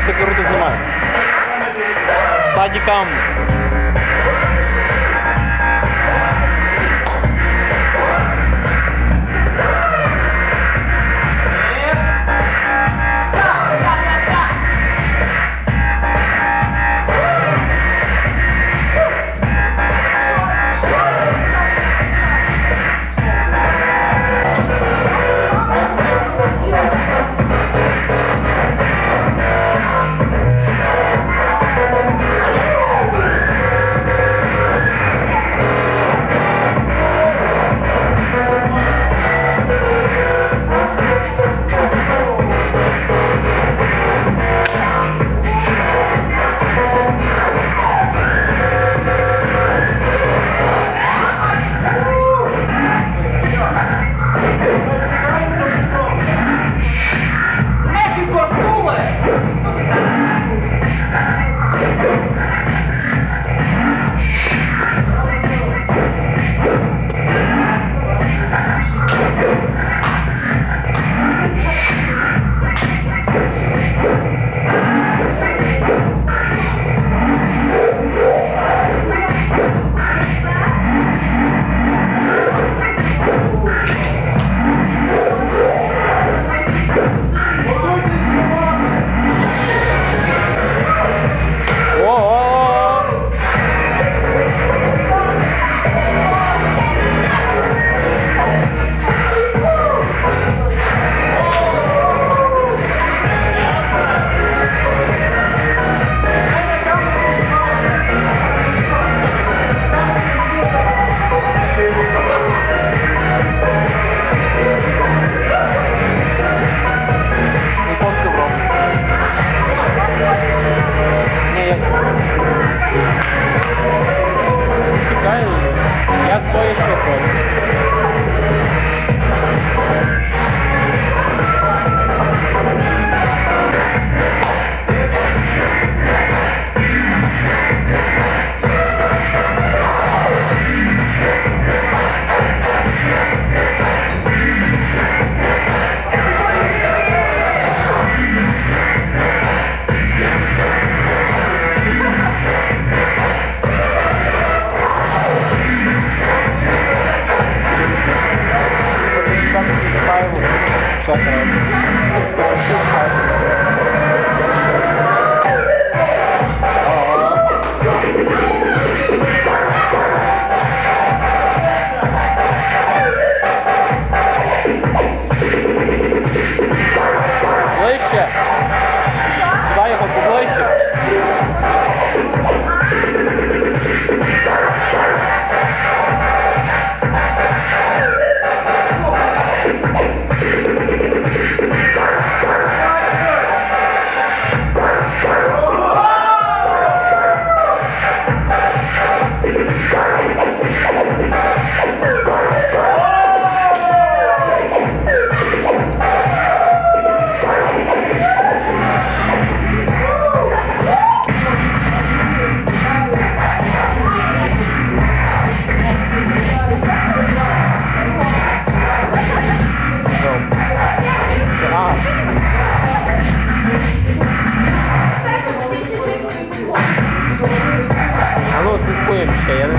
все круто знімає. Стадікам.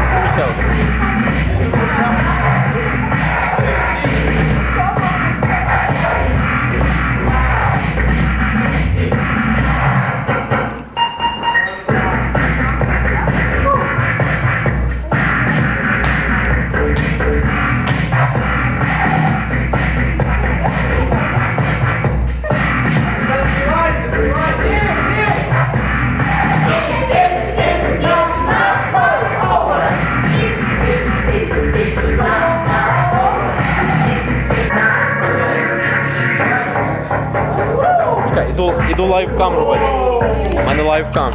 It's in the live camera. Ruben. on the live cam?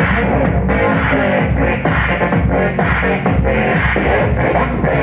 Yeah,